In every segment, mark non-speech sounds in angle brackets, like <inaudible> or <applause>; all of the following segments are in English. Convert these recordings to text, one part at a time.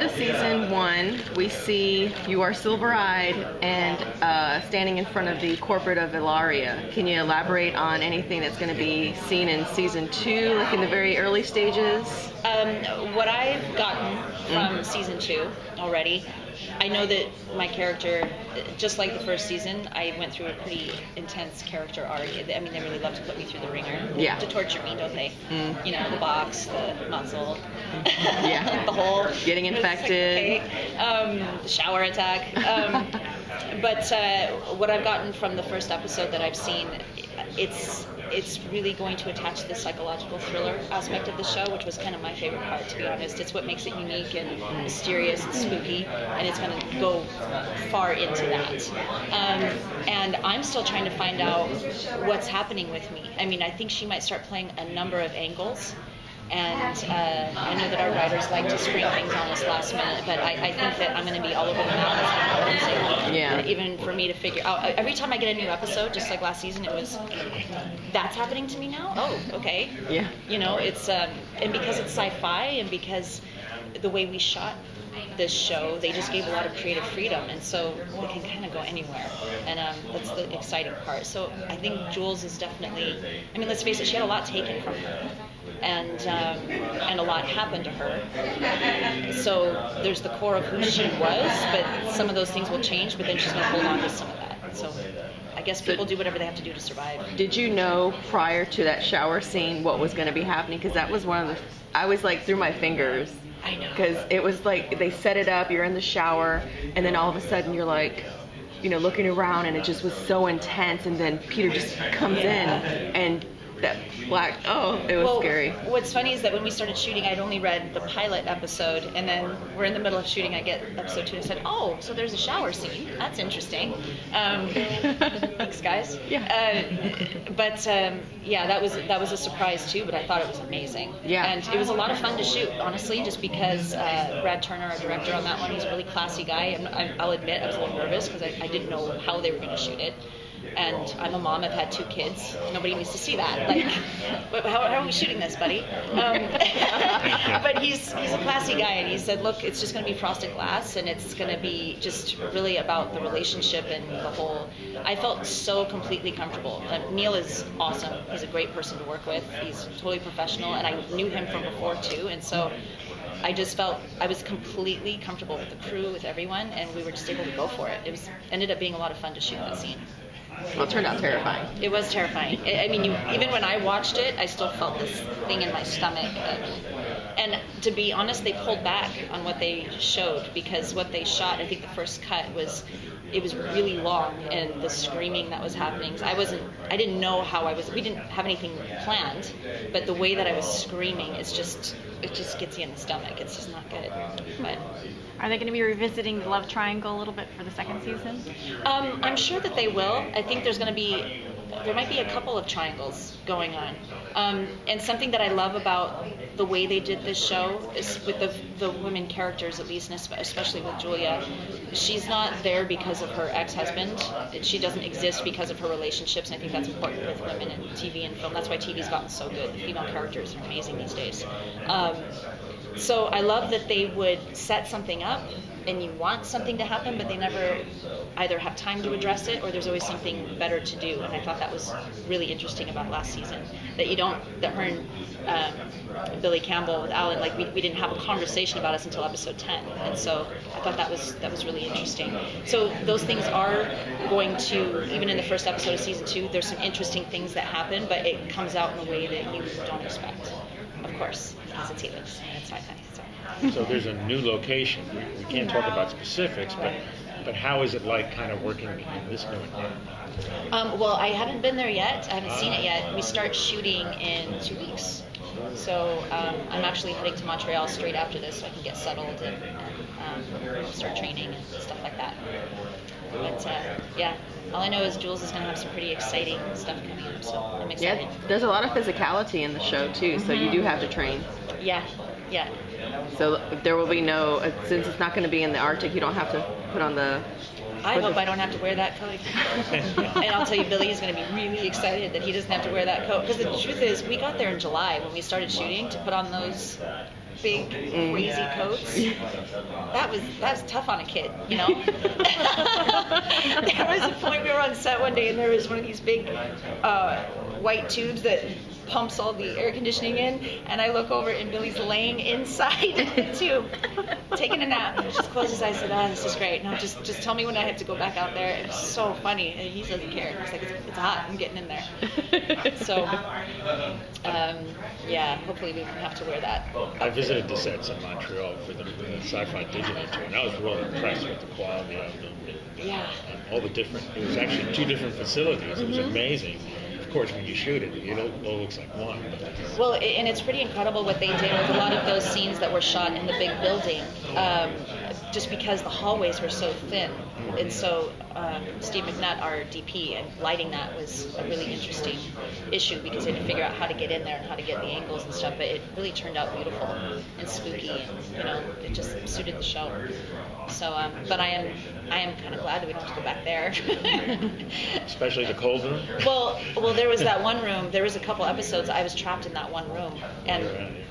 The season one, we see you are silver-eyed and uh, standing in front of the corporate of Ilaria. Can you elaborate on anything that's going to be seen in season two, like in the very early stages? Um, what I've gotten from season two already, I know that my character, just like the first season, I went through a pretty intense character arc. I mean, they really love to put me through the ringer. Yeah. To torture me, don't they? You know, the box, the muscle, Yeah. <laughs> the hole. Getting It's like, infected. okay. Um, the shower attack. Um, <laughs> but uh, what I've gotten from the first episode that I've seen, it's it's really going to attach the psychological thriller aspect of the show, which was kind of my favorite part, to be honest. It's what makes it unique and mysterious and spooky, and it's going to go far into that. Um, and I'm still trying to find out what's happening with me. I mean, I think she might start playing a number of angles. And uh, I know that our writers like to spring things on us last minute, but I, I think that I'm going to be all over the map. as I'm realizing. Yeah. Uh, Even for me to figure out, every time I get a new episode, just like last season, it was, that's happening to me now? Oh, okay. Yeah. You know, it's, um, and because it's sci fi and because the way we shot this show, they just gave a lot of creative freedom, and so we can kind of go anywhere, and um, that's the exciting part. So I think Jules is definitely. I mean, let's face it, she had a lot taken from her, and um, and a lot happened to her. So there's the core of who she was, but some of those things will change. But then she's going to hold on to some of that. So I guess people do whatever they have to do to survive. Did you know prior to that shower scene what was going to be happening? Because that was one of the. I was like through my fingers. I know. Because it was like they set it up, you're in the shower, and then all of a sudden you're like, you know, looking around, and it just was so intense, and then Peter just comes in, and that black, oh, it was well, scary. What's funny is that when we started shooting, I'd only read the pilot episode, and then we're in the middle of shooting. I get episode two and said, "Oh, so there's a shower scene. That's interesting." Um, <laughs> thanks, guys. Yeah. Uh, but um, yeah, that was that was a surprise too. But I thought it was amazing. Yeah. And it was a lot of fun to shoot, honestly, just because uh, Brad Turner, our director on that one, he's a really classy guy. And I, I'll admit, I was a little nervous because I, I didn't know how they were going to shoot it. And I'm a mom. I've had two kids. Nobody needs to see that. Like, how, how are we shooting this, buddy? Um, <laughs> but he's he's a classy guy, and he said, look, it's just going to be frosted glass, and it's going to be just really about the relationship and the whole. I felt so completely comfortable. Neil is awesome. He's a great person to work with. He's totally professional, and I knew him from before too, and so. I just felt I was completely comfortable with the crew, with everyone, and we were just able to go for it. It was ended up being a lot of fun to shoot that scene. Well, it turned out terrifying. It was terrifying. I mean, you, even when I watched it, I still felt this thing in my stomach. Of, and to be honest, they pulled back on what they showed because what they shot, I think the first cut was, it was really long, and the screaming that was happening. I wasn't, I didn't know how I was. We didn't have anything planned, but the way that I was screaming, is just, it just gets you in the stomach. It's just not good. But Are they going to be revisiting the love triangle a little bit for the second season? Um, I'm sure that they will. I think there's going to be, there might be a couple of triangles going on. Um, and something that I love about the way they did this show is with the, the women characters, at least, and especially with Julia, she's not there because of her ex-husband. She doesn't exist because of her relationships, and I think that's important with women in TV and film. That's why TV's gotten so good. The female characters are amazing these days. Um, so I love that they would set something up and you want something to happen, but they never either have time to address it or there's always something better to do. And I thought that was really interesting about last season. That you don't, that her and um, Billy Campbell with Alan, like we, we didn't have a conversation about us until episode 10. And so I thought that was that was really interesting. So those things are going to, even in the first episode of season two, there's some interesting things that happen, but it comes out in a way that you don't expect. Of course, because it's Helix it's sci-fi. So. So there's a new location. We, we can't talk about specifics, but but how is it like kind of working in this new environment? Um, well, I haven't been there yet. I haven't seen it yet. We start shooting in two weeks. So um, I'm actually heading to Montreal straight after this so I can get settled and, and um, start training and stuff like that. But uh, yeah, all I know is Jules is going to have some pretty exciting stuff coming up, so I'm excited. Yeah, there's a lot of physicality in the show too, so you do have to train. Yeah, yeah. So there will be no, since it's not going to be in the Arctic, you don't have to put on the. I hope I don't have to wear that coat. <laughs> and I'll tell you, Billy is going to be really excited that he doesn't have to wear that coat. Because the truth is, we got there in July when we started shooting to put on those big crazy coats. That was that was tough on a kid, you know. <laughs> <laughs> there was a point we were on set one day and there was one of these big uh, white tubes that pumps all the air conditioning in, and I look over and Billy's laying inside <laughs> the tube, taking a nap. And he just closes his eyes and said, "Ah, this is great. No, just just tell me when I have to go back out there." It's so funny, and he doesn't care. He's like, "It's, it's hot. I'm getting in there." <laughs> So, um, yeah, hopefully we won't have to wear that. I visited the sets in Montreal for the, the Syfy Digital tour, and I was really impressed with the quality of them. and, Yeah. And all the different. It was actually two different facilities. It was Mm-hmm. amazing. Of course, when you shoot it, it all, looks like one. Well, and it's pretty incredible what they did with a lot of those scenes that were shot in the big building, um, just because the hallways were so thin. And so um, Steve McNutt, our DP, and lighting that was a really interesting issue because they had to figure out how to get in there and how to get the angles and stuff. But it really turned out beautiful and spooky, and you know, it just suited the show. So, um, but I am, I am kind of glad that we don't have to go back there. <laughs> especially the cold room. Well, well, there was that one room. There was a couple episodes I was trapped in that one room, and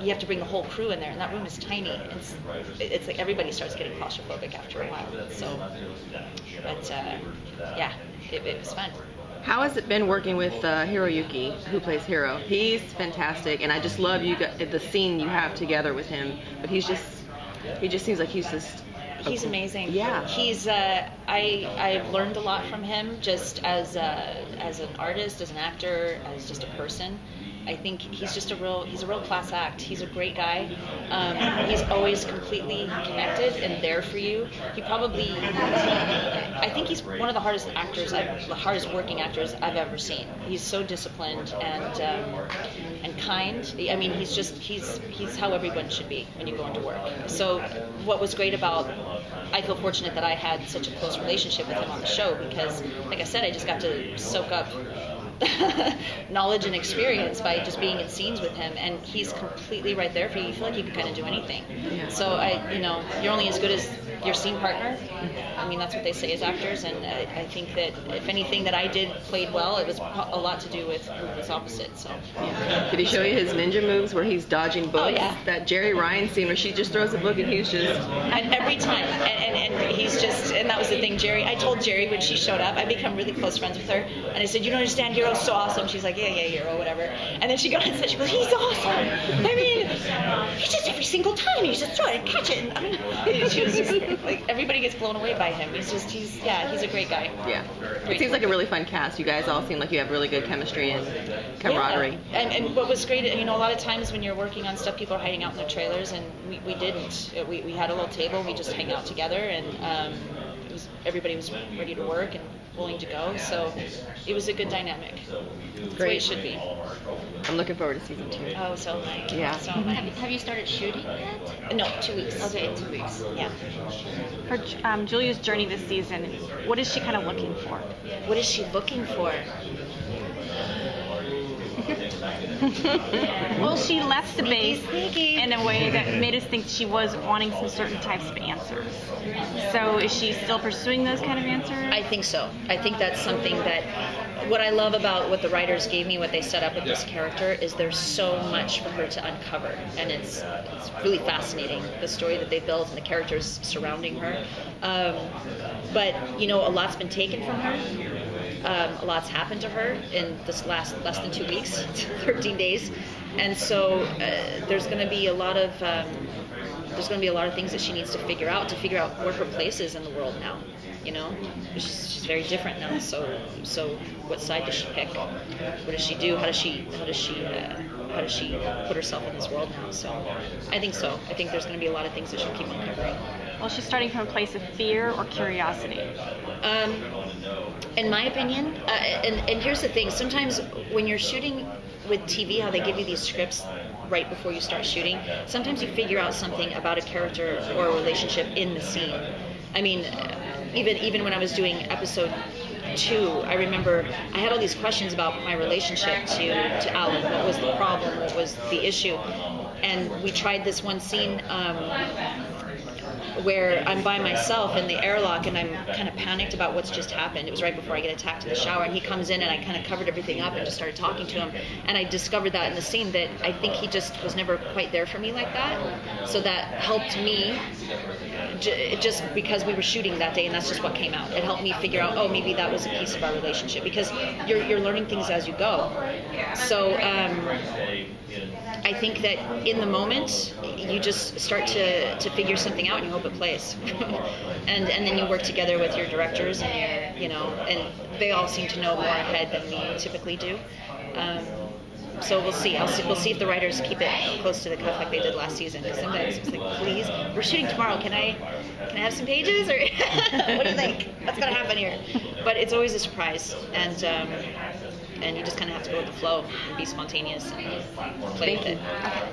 you have to bring the whole crew in there, and that room is tiny. It's, it's like everybody starts getting claustrophobic after a while. So, but uh, yeah, it, it was fun. How has it been working with uh, Hiroyuki, who plays Hiro? He's fantastic, and I just love you the scene you have together with him. But he's just, he just seems like he's just. a He's amazing. Yeah. He's uh, I I've learned a lot from him just as a, as an artist, as an actor, as just a person. I think he's just a real he's a real class act. He's a great guy. Um, he's always completely connected and there for you. He probably I think he's one of the hardest actors I've the hardest working actors I've ever seen. He's so disciplined and um, and kind. I mean, he's just he's he's how everyone should be when you go into work. So what was great about I feel fortunate that I had such a close relationship with him on the show because, like I said, I just got to soak up <laughs> knowledge and experience by just being in scenes with him, and he's completely right there for you. You feel like you can kind of do anything. So I, you know, you're only as good as your scene partner. I mean, that's what they say as actors, and I, I think that if anything that I did played well, it was a lot to do with who was opposite. So Did he show you his ninja moves where he's dodging books? Oh, yeah. That Jeri Ryan scene where she just throws a book and he's just. and every time and, and, and he's just and that was the thing Jeri i told Jeri when she showed up i become really close friends with her and i said you don't understand Hiro's so awesome she's like yeah yeah Hiro whatever and then she got on set she goes he's awesome i mean he just every single time he's just throw it catch it and, I mean, <laughs> was just like everybody gets blown away by him he's just he's yeah he's a great guy Yeah. It seems like a really fun cast. You guys all seem like you have really good chemistry and camaraderie. Yeah. And, and what was great, you know, a lot of times when you're working on stuff, people are hiding out in their trailers, and we, we didn't. We, we had a little table, we just hang out together, and um, was, everybody was ready to work and willing to go. So it was a good dynamic. It's the way Great. it should be. I'm looking forward to season two. Oh, so am I. Yeah. So am Have, I. have you started shooting yet? No, two weeks. Okay, two weeks. Yeah. For um, Julia's journey this season, what is she kind of looking for? What is she looking for? <laughs> Well, she left the base in a way that made us think she was wanting some certain types of answers. So is she still pursuing those kind of answers? I think so. I think that's something that what I love about what the writers gave me, what they set up with this character, is there's so much for her to uncover, and it's it's really fascinating the story that they built and the characters surrounding her. Um, but you know, a lot's been taken from her. Um, a lot's happened to her in this last less than two weeks, <laughs> 13 days, and so uh, there's going to be a lot of um, there's going to be a lot of things that she needs to figure out to figure out where her place is in the world now. You know, she's, she's very different now. So, so what side does she pick? What does she do? How does she how does she uh, how does she put herself in this world now? So, I think so. I think there's going to be a lot of things that she'll keep uncovering. Well, she's starting from a place of fear or curiosity. Um, in my opinion, uh, and, and here's the thing: sometimes when you're shooting with TV, how they give you these scripts right before you start shooting, sometimes you figure out something about a character or a relationship in the scene. I mean, even even when I was doing episode two, I remember I had all these questions about my relationship to to Alan. What was the problem? What was the issue? And we tried this one scene. Um, where I'm by myself in the airlock and I'm kind of panicked about what's just happened. It was right before I get attacked in the shower, and he comes in and I kind of covered everything up and just started talking to him. And I discovered that in the scene that I think he just was never quite there for me like that. So that helped me j- just because we were shooting that day and that's just what came out. It helped me figure out, oh, maybe that was a piece of our relationship because you're, you're learning things as you go. So um, I think that in the moment, you just start to, to figure something out and you hope it plays. <laughs> and, and then you work together with your directors and your, you know, and they all seem to know more ahead than we typically do. Um, so we'll see. I'll see. We'll see if the writers keep it close to the cuff like they did last season. Because sometimes it's like, please, we're shooting tomorrow. Can I, can I have some pages? Or <laughs> what do you think? What's gonna happen here? But it's always a surprise, and um, and you just kind of have to go with the flow and be spontaneous and play Thank with you. it.